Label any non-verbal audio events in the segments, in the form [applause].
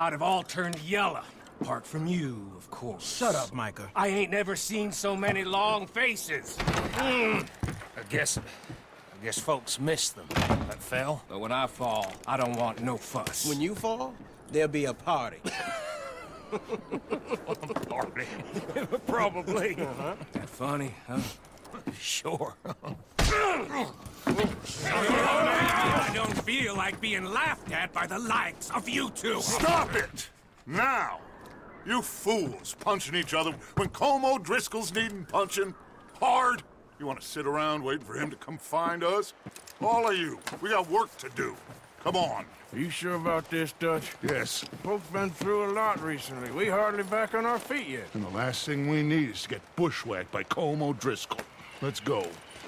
I'd have all turned yellow. Apart from you, of course. Shut up, Micah. I ain't never seen so many long faces. Mm. I guess... I guess folks miss them. That fell. But when I fall, I don't want no fuss. When you fall, there'll be a party. [laughs] [laughs] party. [laughs] Probably. Uh-huh. That funny, huh? Sure. I don't feel like being laughed at by the likes of you two. Stop it! Now! You fools punching each other when Colm O'Driscoll's needing punching. Hard. You want to sit around waiting for him to come find us? All of you, we got work to do. Come on. Are you sure about this, Dutch? Yes. Folks been through a lot recently. We hardly back on our feet yet. And the last thing we need is to get bushwhacked by Colm O'Driscoll. Let's go.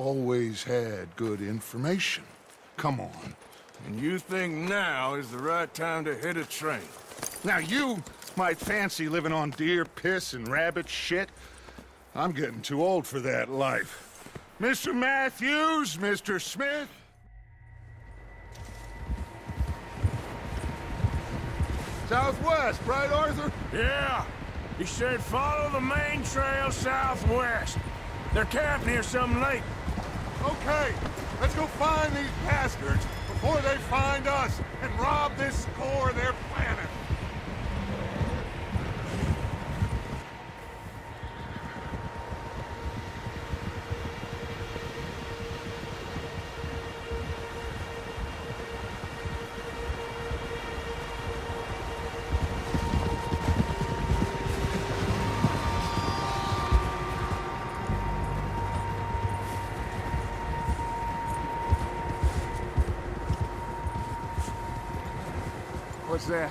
always had good information. Come on. And you think now is the right time to hit a train? Now you might fancy living on deer piss and rabbit shit. I'm getting too old for that life. Mr. Matthews, Mr. Smith. Southwest, right, Arthur? Yeah. He said follow the main trail southwest. They're camped near some lake. Okay, let's go find these bastards before they find us and rob this core of their planet. What's that?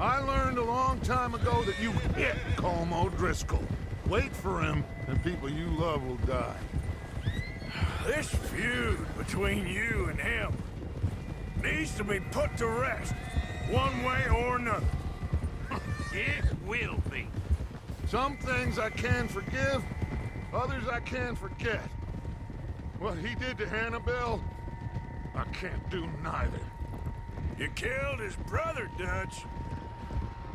I learned a long time ago that you hit Colm O'Driscoll. Wait for him, and people you love will die. This feud between you and him needs to be put to rest, one way or another. [laughs] It will be. Some things I can forgive, others I can forget. What he did to Annabelle, I can't do neither. You killed his brother, Dutch.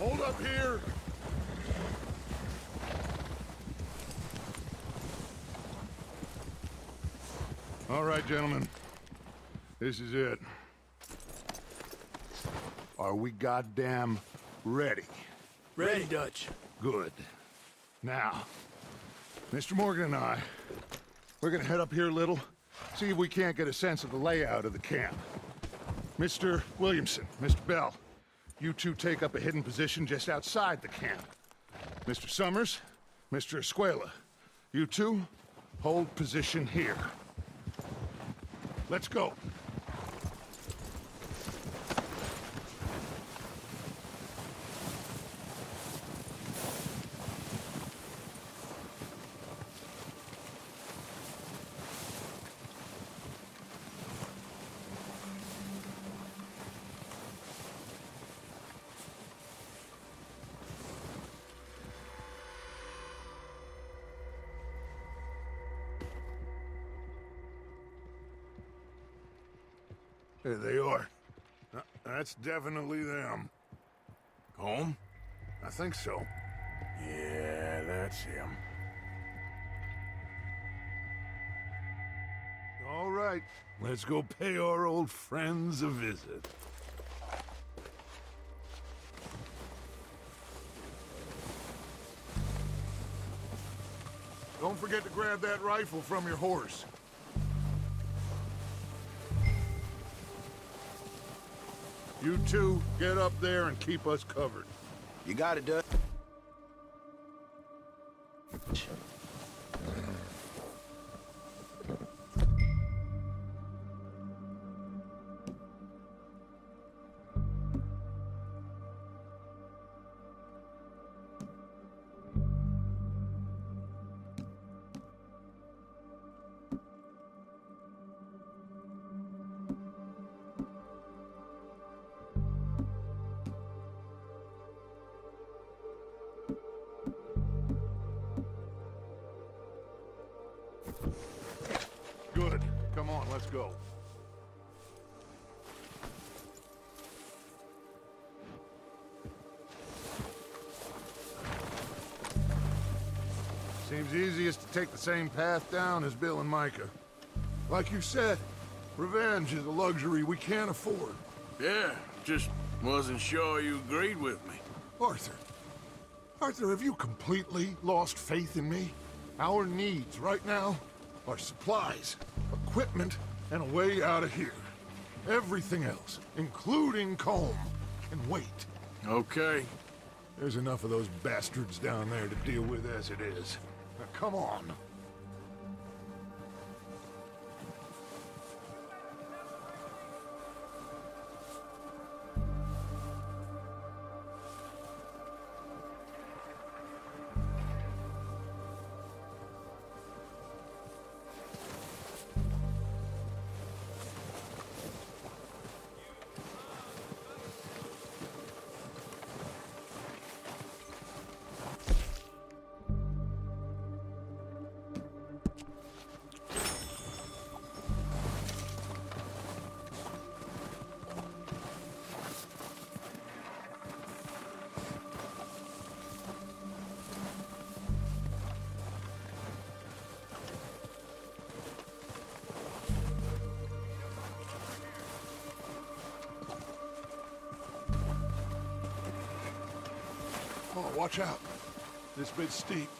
Hold up here. All right, gentlemen. This is it. Are we goddamn ready? Ready, Dutch. Good. Now, Mr. Morgan and I, we're gonna head up here a little, see if we can't get a sense of the layout of the camp. Mr. Williamson, Mr. Bell, you two take up a hidden position just outside the camp. Mr. Summers, Mr. Escuella, you two hold position here. Let's go. There they are. Uh, That's definitely them. Colm? I think so. Yeah, that's him. All right, let's go pay our old friends a visit. Don't forget to grab that rifle from your horse. You two, get up there and keep us covered. You got it, Dutch. Take the same path down as Bill and Micah. Like you said, revenge is a luxury we can't afford. Yeah, just wasn't sure you agreed with me. Arthur. Arthur, have you completely lost faith in me? Our needs right now are supplies, equipment, and a way out of here. Everything else, including Colm, can wait. Okay. There's enough of those bastards down there to deal with as it is. Come on. Watch out. This bit's steep.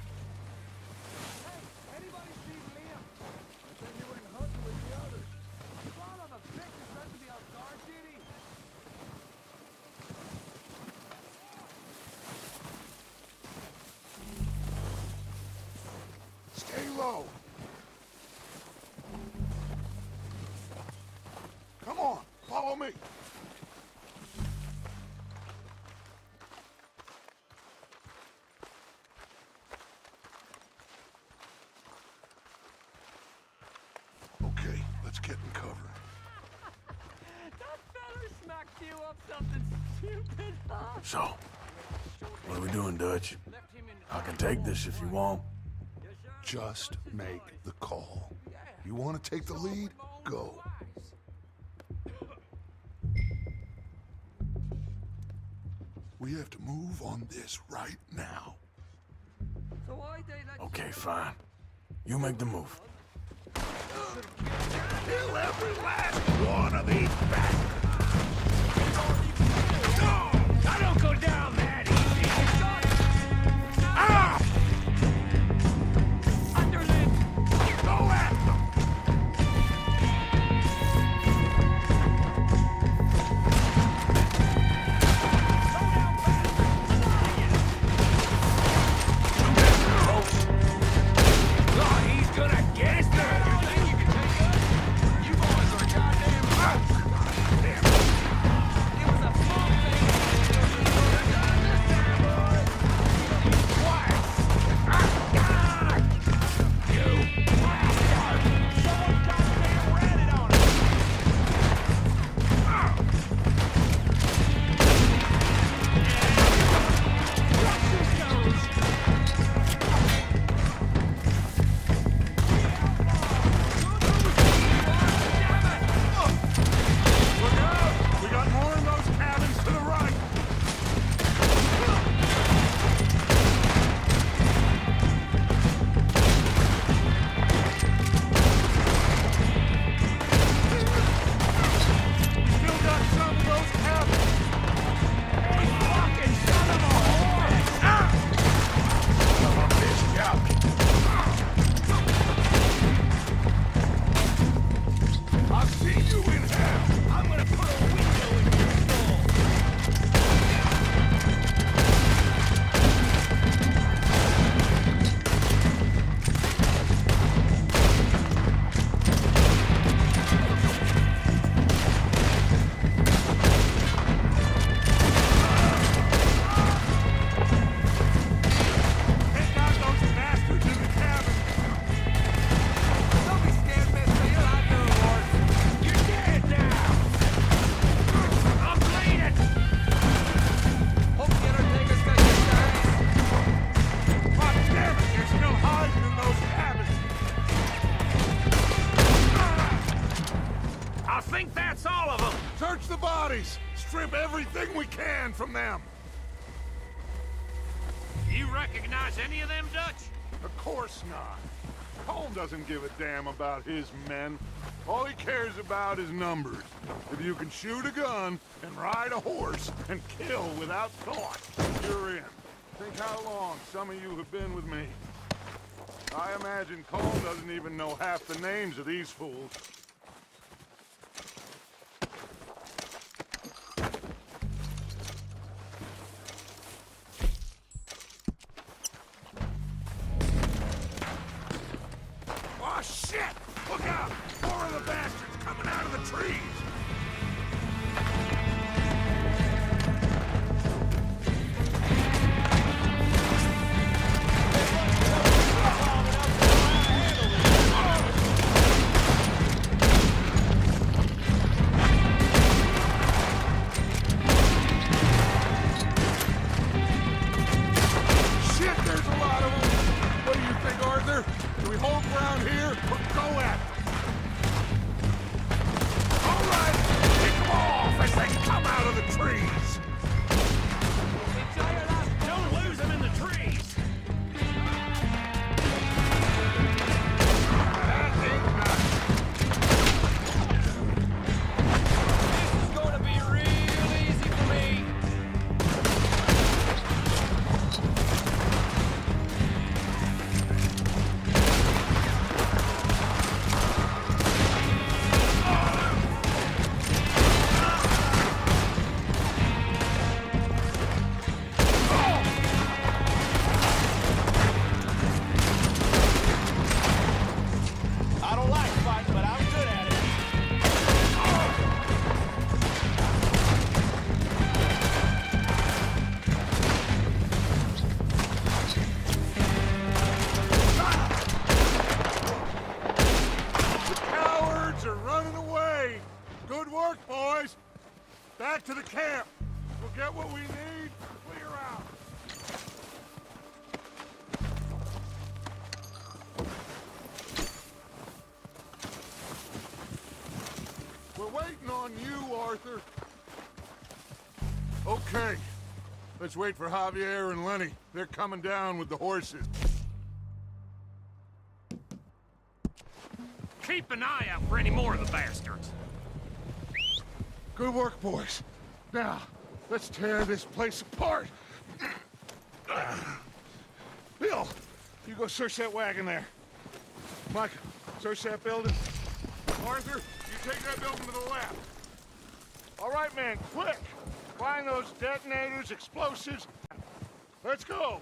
Dutch? I can take this if you want. Just make the call. You want to take the lead? Go. We have to move on this right now. So why they let Okay, fine. You make the move. Kill every last one of these bastards! I don't go down about his men. All he cares about is numbers. If you can shoot a gun and ride a horse and kill without thought, you're in. Think how long some of you have been with me. I imagine Colm doesn't even know half the names of these fools. Back to the camp! We'll get what we need, clear out! We're waiting on you, Arthur. Okay. Let's wait for Javier and Lenny. They're coming down with the horses. Keep an eye out for any more of the bastards. Good work, boys. Now, let's tear this place apart. Bill, you go search that wagon there. Micah, search that building. Arthur, you take that building to the left. All right, man, quick. Find those detonators, explosives. Let's go.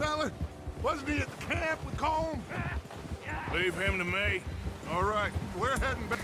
Fella? Wasn't he at the camp with Colm? Leave him to me. All right, we're heading back.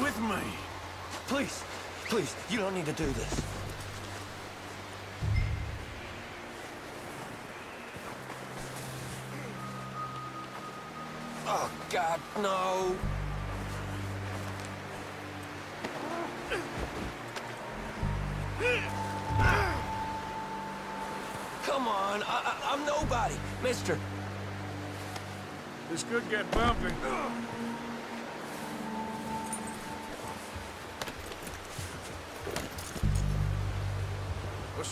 With me. Please, please, you don't need to do this. Oh, God, no. Come on, I, I, I'm nobody, mister. This could get bumpy.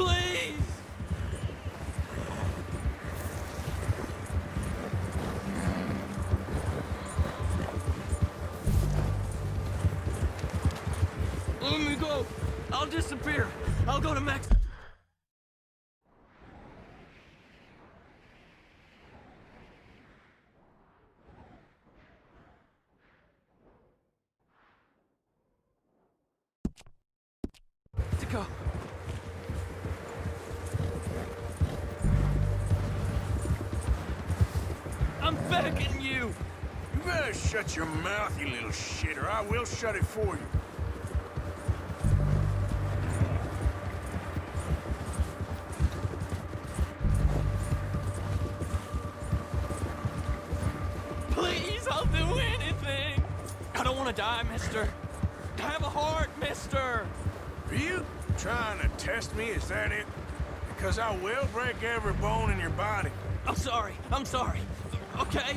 Please! Shut your mouth, you little shit, or I will shut it for you. Please, I'll do anything. I don't want to die, mister. I have a heart, mister. Are you trying to test me? Is that it? Because I will break every bone in your body. I'm sorry. I'm sorry. Okay?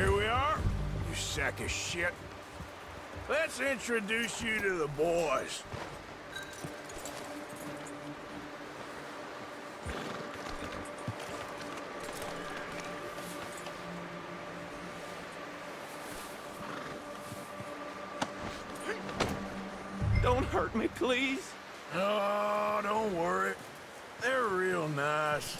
Here we are, you sack of shit. Let's introduce you to the boys. Don't hurt me, please. Oh, don't worry. They're real nice.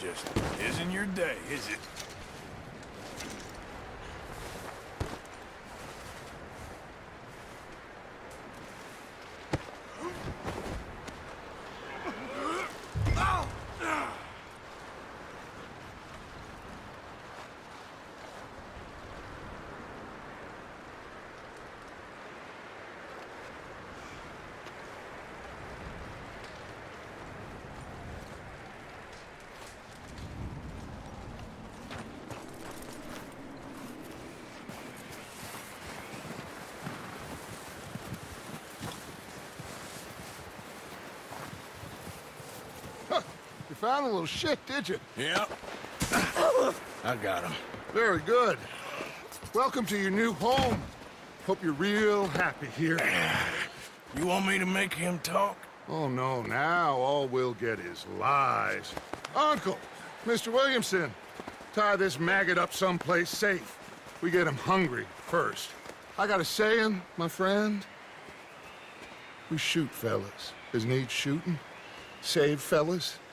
Just isn't your found a little shit, did you? Yep. I got him. Very good. Welcome to your new home. Hope you're real happy here. [sighs] You want me to make him talk? Oh, no, now all we'll get is lies. Uncle, Mr. Williamson, tie this maggot up someplace safe. We get him hungry first. I got a saying, my friend. We shoot fellas as need shooting, save fellas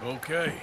Okay,